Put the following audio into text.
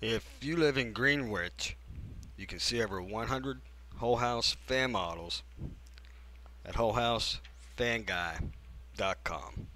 If you live in Greenwich, you can see over 100 Whole House fan models at WholeHouseFanGuy.com.